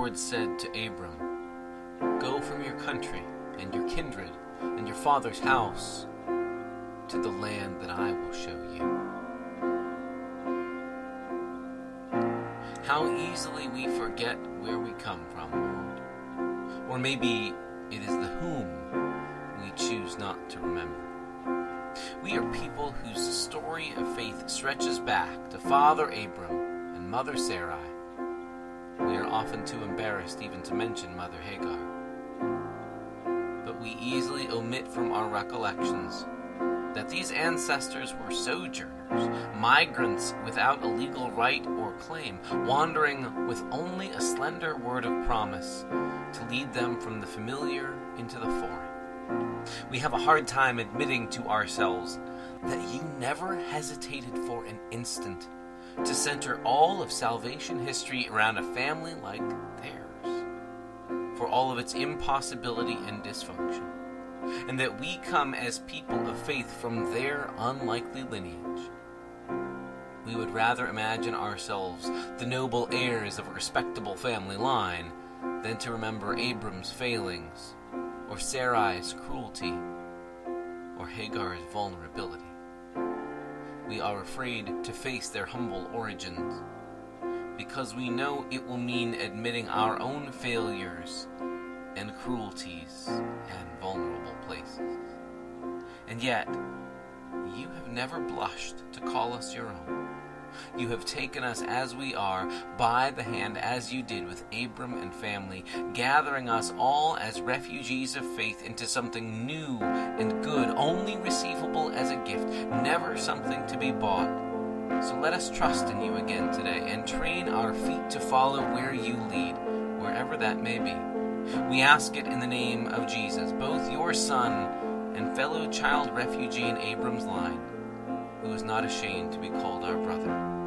Lord said to Abram, Go from your country and your kindred and your father's house to the land that I will show you. How easily we forget where we come from, Lord. Or maybe it is the whom we choose not to remember. We are people whose story of faith stretches back to Father Abram and Mother Sarai. We are often too embarrassed even to mention Mother Hagar. But we easily omit from our recollections that these ancestors were sojourners, migrants without a legal right or claim, wandering with only a slender word of promise to lead them from the familiar into the foreign. We have a hard time admitting to ourselves that you never hesitated for an instant to center all of salvation history around a family like theirs, for all of its impossibility and dysfunction and that we come as people of faith from their unlikely lineage. We would rather imagine ourselves the noble heirs of a respectable family line than to remember Abram's failings, or Sarai's cruelty, or Hagar's vulnerability. We are afraid to face their humble origins because we know it will mean admitting our own failures and cruelties and vulnerable places. And yet, you have never blushed to call us your own. You have taken us as we are by the hand as you did with Abram and family, gathering us all as refugees of faith into something new and good, only receivable as a gift, never something to be bought. So let us trust in you again today and train our feet to follow where you lead, wherever that may be. We ask it in the name of Jesus, both your Son and fellow child refugee in Abram's line, who is not ashamed to be called our brother.